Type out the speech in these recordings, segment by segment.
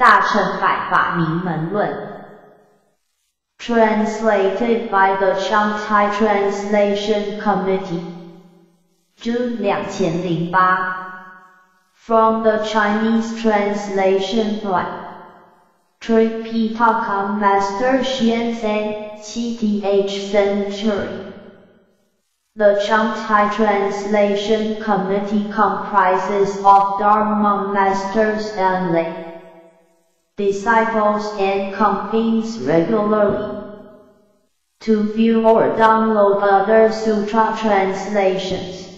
大乘百法明门论。Translated by the Chung Tai Translation Committee June 2008 from the Chinese translation by Tripiṭaka Master Xuanzang, CTH Century. The Chung Tai Translation Committee comprises of Dharma Masters only disciples and campaigns regularly. To view or download other sutra translations.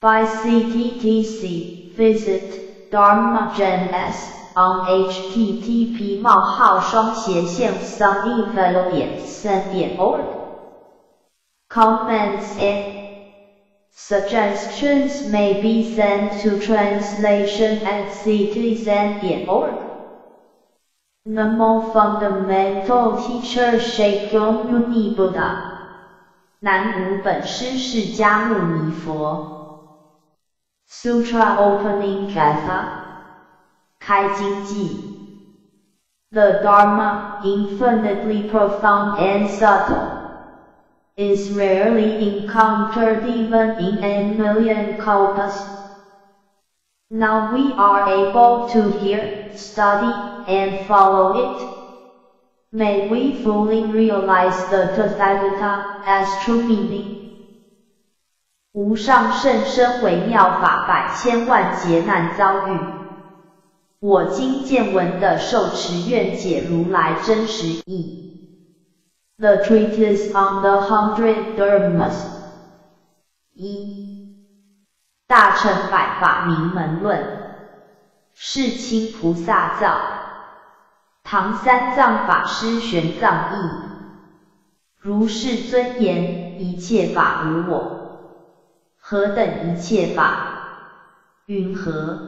By CTTC, visit dharmagems on http 冒号双斜线 org. Comments and suggestions may be sent to translation at ctzen.org. The most fundamental teacher Shakyamuni Buddha. 南无本师释迦牟尼佛。Sutra Opening Gatha 开经偈 The Dharma, infinitely profound and subtle, is rarely encountered even in a million kalpas. Now we are able to hear study, and follow it. May we fully realize the Tathagata as true meaning. 无上甚深微妙法百千万劫难遭遇，我今见闻得受持，愿解如来真实义。The treatise on the hundred dharmas。一，大乘百法明门论。世亲菩萨造，唐三藏法师玄奘译。如是尊言，一切法无我。何等一切法？云何？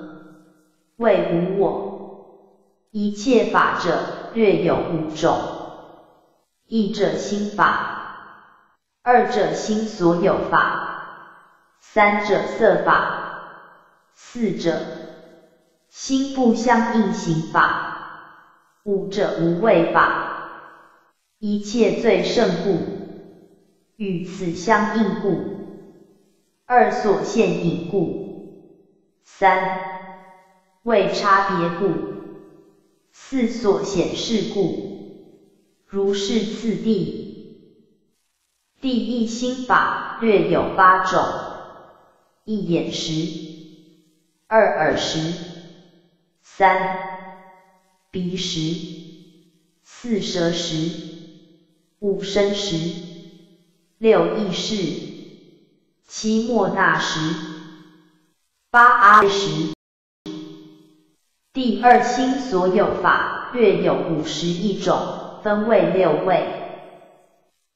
谓无我。一切法者，略有五种。一者心法，二者心所有法，三者色法，四者心不相应行法，五者无畏法。一切最胜故，与此相应故，二所现隐故，三。为差别故，四所显示故。如是次第，第一心法略有八种：一眼识，二耳识，三鼻识，四舌识，五身识，六意识，七莫那识，八阿识。第二心所有法略有五十一种。分为六位：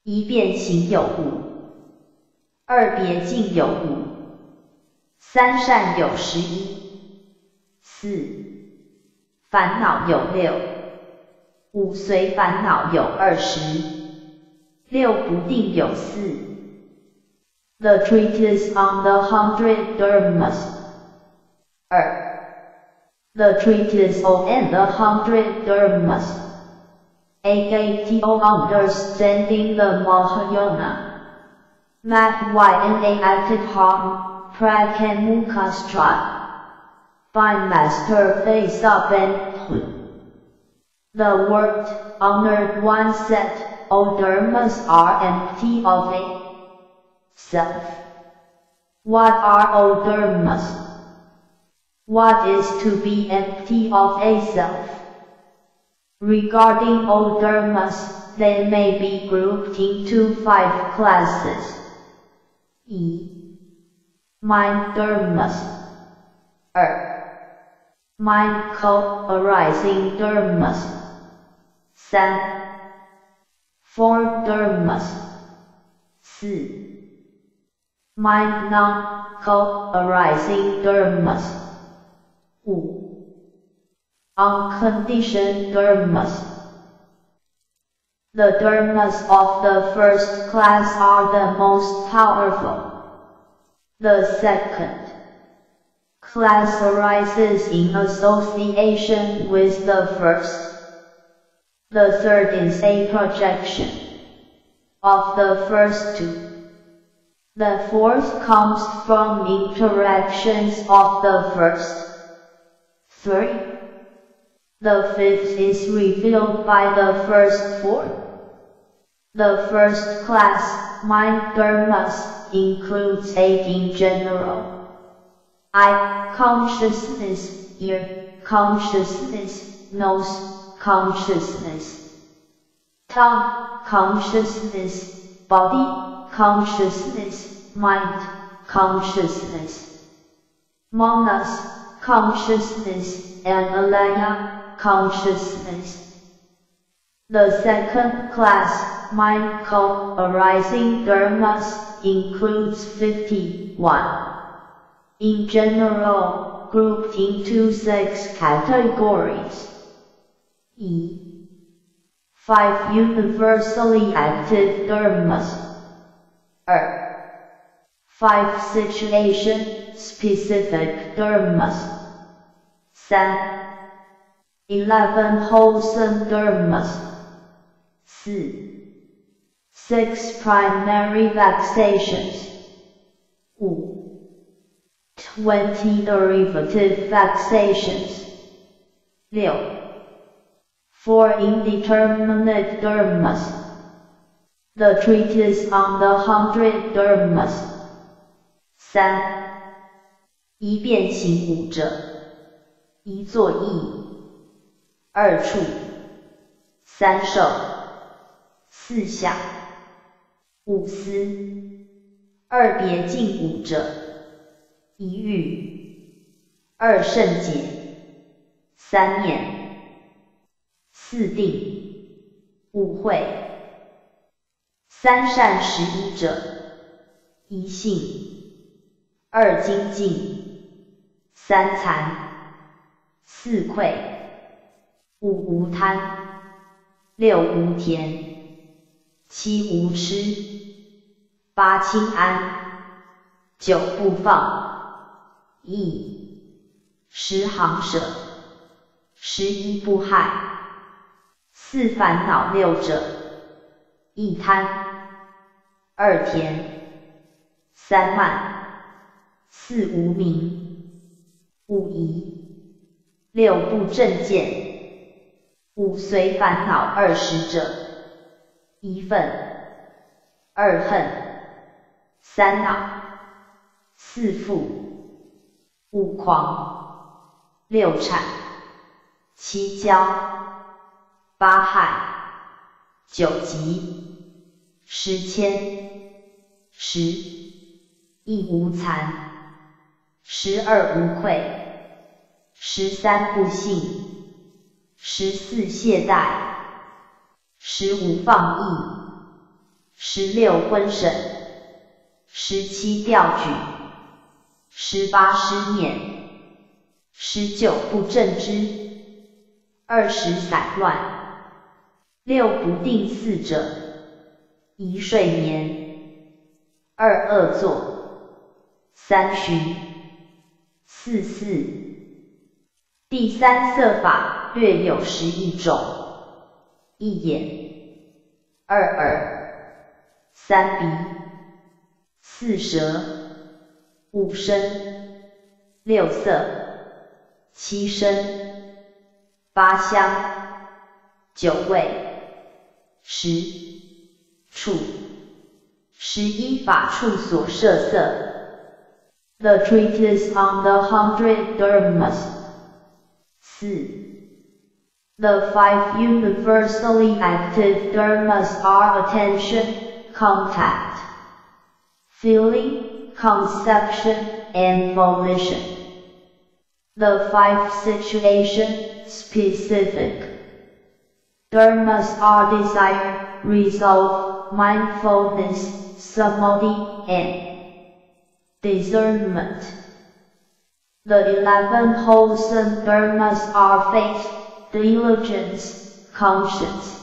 一变形有五，二别境有五，三善有十一，四烦恼有六，五随烦恼有二十，六不定有四。The treatise on the hundred dharmas. 二 The treatise on the hundred dharmas. AKTO Understanding the Mahayana. Math YNA Active Harm, Prakamukastra. By Master Vasubandhu. The word, honored one said, all dharmas are empty of a self. What are all dharmas? What is to be empty of a self? Regarding all dharmas, they may be grouped into five classes. E. Mind dharmas. Er. Mind co-arising dharmas. San. Form dharmas. Si. Mind non-co-arising dharmas. U unconditioned dharmas. The dharmas of the first class are the most powerful. The second class arises in association with the first. The third is a projection of the first two. The fourth comes from interactions of the first three. The fifth is revealed by the first four. The first class, mind dharmas, includes eight in general. Eye consciousness, ear consciousness, nose consciousness, tongue consciousness, body consciousness, mind consciousness, manas consciousness, and alaya consciousness. The second class, mind co-arising dharmas, includes 51 in general, grouped into six categories. E. 5 universally active dharmas. Er. 5 situation specific dharmas. 3. 11 wholesome dharmas. 4. 6 primary vexations. 5. 20 derivative vexations. 6. 4 indeterminate dharmas. The treatise on the hundred dharmas. 三，一变形五者，一作意，二处，三受，四想，五思，二别境五者。 一欲，二圣解，三念，四定，五会，三善十一者，一性，二精进，三残，四愧，五无贪，六无田，七无痴，八清安，九不放。一十行舍，十一不害，四烦恼六者，一贪，二甜，三慢，四无明，五疑，六不正见，五随烦恼二十者，一愤，二恨，三恼，四负。五狂，六产，七骄，八害，九疾，十千，十亦无残，十二无愧，十三不信，十四懈怠，十五放逸，十六昏审，十七调举。十八失念，十九不正知，二十散乱，六不定四者，一睡眠，二恶作，三寻，四四。第三色法略有十一种：一眼，二耳，三鼻，四舌。五声，六色，七声，八香，九味，十处，十一法处所摄色。The treatise on the hundred dharmas. 四。The five universally active dharmas are attention, contact, feeling, conception, and volition. The five situation specific dharmas are desire, resolve, mindfulness, samadhi, and discernment. The eleven wholesome dharmas are faith, diligence, conscience,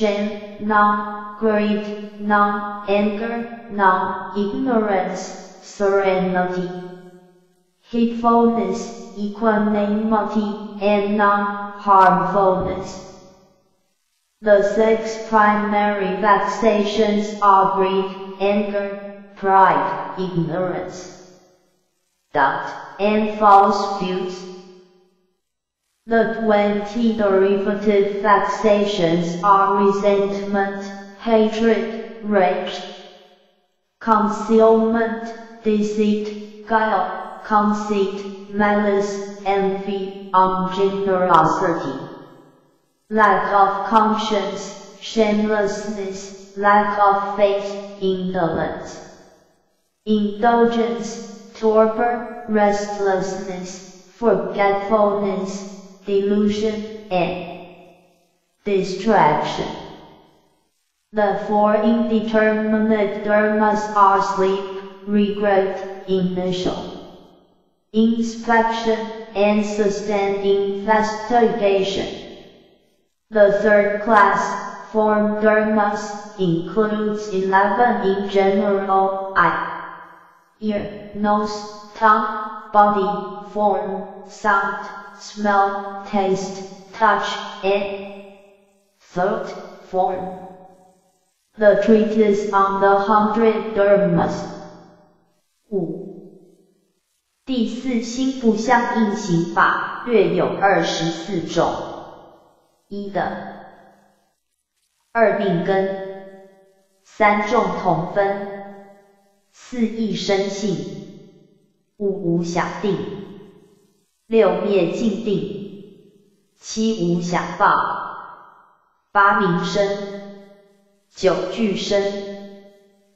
shame, non-greed, non-anger, non-ignorance, serenity, heedfulness, equanimity, and non-harmfulness. The six primary vexations are greed, anger, pride, ignorance, doubt, and false views. The twenty derivative vexations are resentment, hatred, rage, concealment, deceit, guile, conceit, malice, envy, ungenerosity lack of conscience, shamelessness, lack of faith, indolence, indulgence, torpor, restlessness, forgetfulness, delusion, and distraction. The four indeterminate dharmas are sleep, regret, initial, inspection, and sustained investigation. The third class, form dharmas, includes 11 in general, eye, ear, nose, tongue, body, form, sound, smell, taste, touch, and thought, form. The treatise on the hundred dharmas. 五，第四心不相应行法，略有二十四种。一的，二病根，三众同分，四异生性，五无想定，六灭尽定，七无想报，八名生，九具生，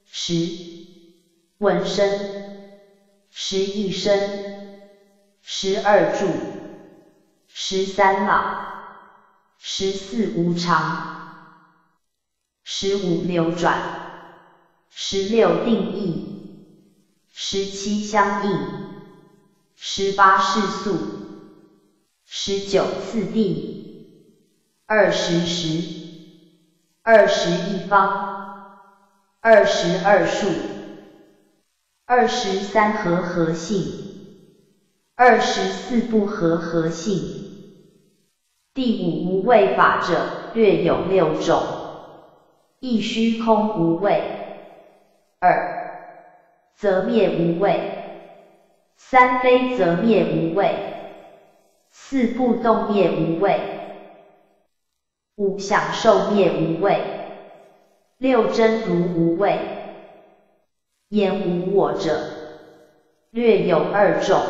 十问身，十一生，十二住，十三老。十四无常，十五流转，十六定义，十七相应，十八世速，十九次第，二十时，二十一方，二十二数，二十三合合性，二十四不合合性。第五无畏法者，略有六种：一虚空无畏，二则灭无畏，三非则灭无畏，四不动灭无畏，五享受灭无畏，六真如无畏。言无我者，略有二种：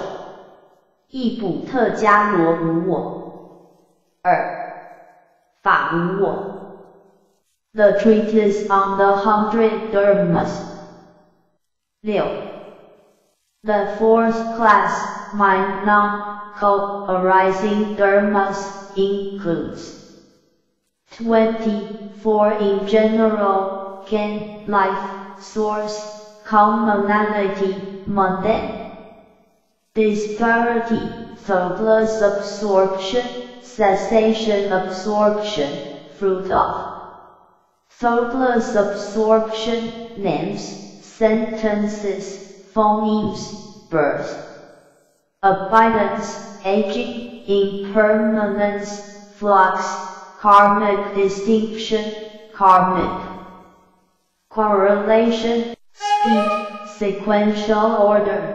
一补特伽罗无我。二法无我。The treatise on the hundred dharmas. 六 The fourth class, mind non-co-arising dharmas, includes. 24 in general, can, life, source, commonality, mundane, disparity, thoughtless absorption, cessation absorption, fruit of. Thoughtless absorption, names, sentences, phonemes, birth. Abundance, aging, impermanence, flux, karmic distinction, karmic correlation, speed, sequential order.